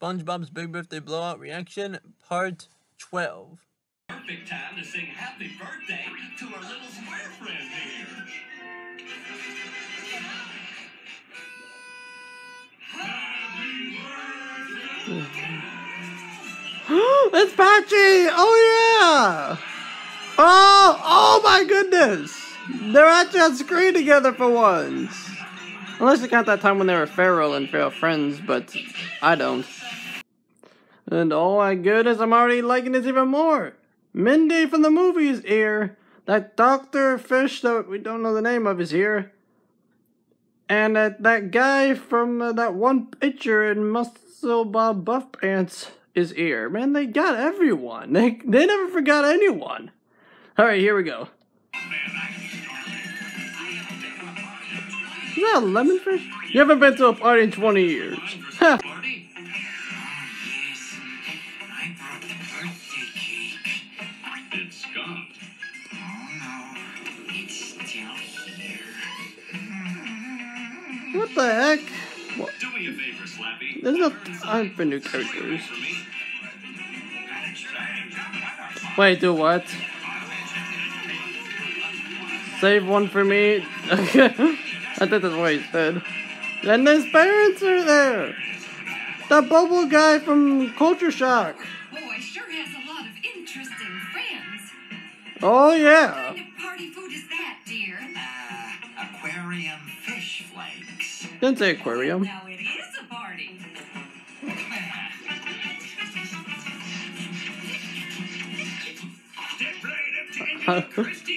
SpongeBob's Big Birthday Blowout Reaction, Part 12. Perfect time to sing happy birthday to our little square friend here. it's Patchy! Oh yeah! Oh, oh my goodness! They're actually on screen together for once. Unless you count that time when they were feral and feral friends, but I don't. And oh my goodness, I'm already liking this even more. Mindy from the movies here. That Dr. Fish that we don't know the name of is here. And that, that guy from uh, that one picture in Muscle Bob Buff Pants is here. Man, they got everyone. They, they never forgot anyone. Alright, here we go. Is that a lemon fish? You haven't been to a party in 20 years. Party? Yes. It's gone. Oh it's still here. What the heck? Do me a favor, Slappy. There's no time for new characters. Wait, do what? Save one for me? I think that's what he said. And his parents are there! The bubble guy from Culture Shock! Boy sure has a lot of interesting friends. Oh yeah! What yeah! kind of party food is that, dear? Uh, aquarium fish flakes. Didn't say aquarium. Now it is a party.